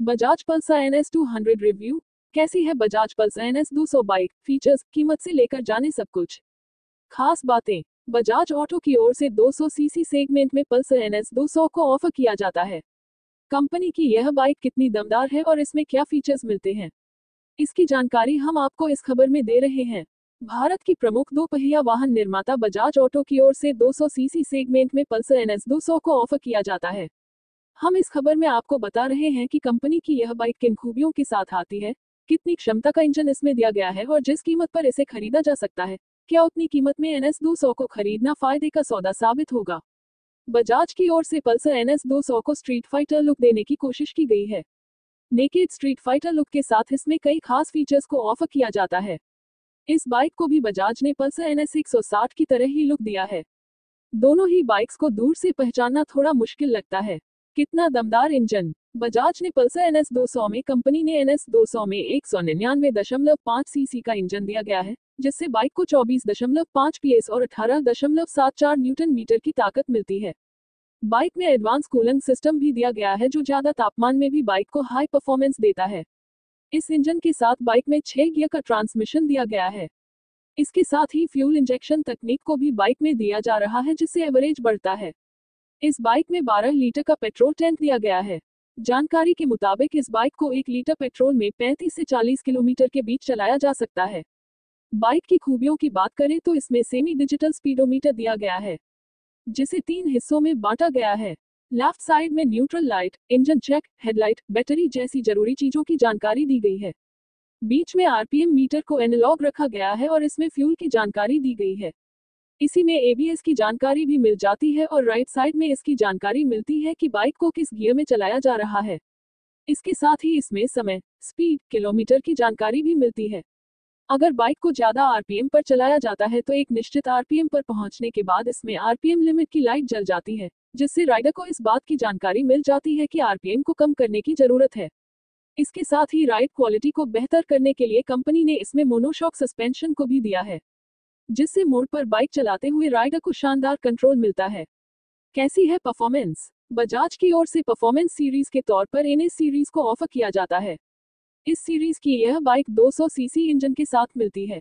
Bajaj Pulsar N S two hundred review कैसी है Bajaj Pulsar N S दो सौ बाइक फीचर्स कीमत से लेकर जाने सब कुछ। खास बातें। बजाज ऑटो की ओर से 200 सीसी सेगमेंट में पल्सर एन एस दो सौ को ऑफ़र किया जाता है। कंपनी की यह बाइक कितनी दमदार है और इसमें क्या फीचर्स मिलते हैं? इसकी जानकारी हम आपको इस खबर में दे रहे हैं। भारत की प्रमुख दो पहिया वाहन निर्माता बजाज ऑटो की ओर से 200 सीसी सेगमेंट में पल्सर एन एस को ऑफ़र किया जाता है। हम इस खबर में आपको बता रहे हैं कि कंपनी की यह बाइक किन खूबियों के साथ आती है, कितनी क्षमता का इंजन इसमें दिया गया है और जिस कीमत पर इसे खरीदा जा सकता है, क्या उतनी कीमत में एन एस को खरीदना फ़ायदे का सौदा साबित होगा? बजाज की ओर से पल्सर एन एस को स्ट्रीट फाइटर लुक देने की कोशिश की गई है। नेकेड स्ट्रीट फाइटर लुक के साथ इसमें कई खास फीचर्स को ऑफ़र किया जाता है। इस बाइक को भी बजाज ने पल्सर एन एस की तरह ही लुक दिया है। दोनों ही बाइक्स को दूर से पहचानना थोड़ा मुश्किल लगता है। कितना दमदार इंजन। बजाज ने पल्सर एन एस में, कंपनी ने एन एस में एक सौ निन्यानवे दशमलव पाँच सी का इंजन दिया गया है, जिससे बाइक को चौबीस दशमलव पाँच पी और अठारह दशमलव सात चार न्यूटन मीटर की ताकत मिलती है। बाइक में एडवांस कूलिंग सिस्टम भी दिया गया है, जो ज़्यादा तापमान में भी बाइक को हाई परफॉर्मेंस देता है। इस इंजन के साथ बाइक में छह गियर का ट्रांसमिशन दिया गया है। इसके साथ ही फ्यूल इंजेक्शन तकनीक को भी बाइक में दिया जा रहा है, जिससे एवरेज बढ़ता है। इस बाइक में 12 लीटर का पेट्रोल टैंक दिया गया है। जानकारी के मुताबिक इस बाइक को एक लीटर पेट्रोल में 35 से 40 किलोमीटर के बीच चलाया जा सकता है। बाइक की खूबियों की बात करें तो इसमें सेमी डिजिटल स्पीडोमीटर दिया गया है, जिसे तीन हिस्सों में बांटा गया है। लेफ़्ट साइड में neutral light, engine check, headlight, battery जैसी ज़रूरी चीज़ों की जानकारी दी गई है। बीच में आरपीएम मीटर को एनालॉग रखा गया है और इसमें फ्यूल की जानकारी दी गई है। इसी में एबीएस की जानकारी भी मिल जाती है और राइट साइड में इसकी जानकारी मिलती है कि बाइक को किस गियर में चलाया जा रहा है। इसके साथ ही इसमें समय स्पीड किलोमीटर की जानकारी भी मिलती है। अगर बाइक को ज़्यादा आरपीएम पर चलाया जाता है तो एक निश्चित आरपीएम पर पहुँचने के बाद इसमें आरपीएम लिमिट की लाइट जल जाती है, जिससे राइडर को इस बात की जानकारी मिल जाती है कि आरपीएम को कम करने की ज़रूरत है। इसके साथ ही राइड क्वालिटी को बेहतर करने के लिए कंपनी ने इसमें मोनोशॉक सस्पेंशन को भी दिया है। जिससे मोड़ पर बाइक चलाते हुए राइडर को शानदार कंट्रोल मिलता है। कैसी है परफॉर्मेंस? बजाज की ओर से परफॉर्मेंस सीरीज़ के तौर पर एन सीरीज़ को ऑफ़र किया जाता है। इस सीरीज़ की यह बाइक 200 सीसी इंजन के साथ मिलती है।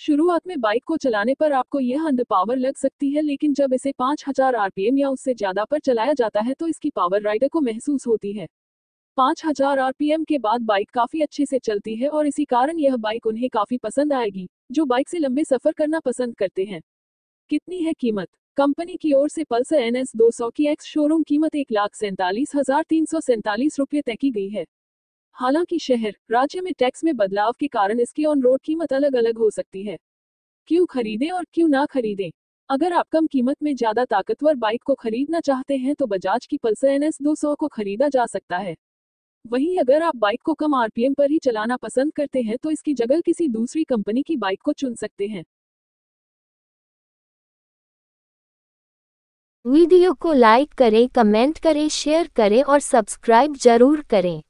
शुरुआत में बाइक को चलाने पर आपको यह अंडर पावर लग सकती है, लेकिन जब इसे 5000 आरपीएम या उससे ज़्यादा पर चलाया जाता है तो इसकी पावर राइडर को महसूस होती है। 5000 आरपीएम के बाद बाइक काफ़ी अच्छे से चलती है और इसी कारण यह बाइक उन्हें काफ़ी पसंद आएगी। जो बाइक से लंबे सफ़र करना पसंद करते हैं। कितनी है कीमत? कंपनी की ओर से पल्सर एन एस दो सौ की एक्स शोरूम कीमत एक लाख सैंतालीस हज़ार तीन सौ सैंतालीस रूपए तय की गई है। हालाँकि शहर, राज्य में टैक्स में बदलाव के कारण इसकी ऑन रोड कीमत अलग अलग हो सकती है। क्यों खरीदें और क्यों ना खरीदें? अगर आप कम कीमत में ज़्यादा ताकतवर बाइक को खरीदना चाहते हैं तो बजाज की पल्सर एन एस दो सौ को खरीदा जा सकता है। वहीं अगर आप बाइक को कम आरपीएम पर ही चलाना पसंद करते हैं तो इसकी जगह किसी दूसरी कंपनी की बाइक को चुन सकते हैं। वीडियो को लाइक करें, कमेंट करें, शेयर करें और सब्सक्राइब ज़रूर करें।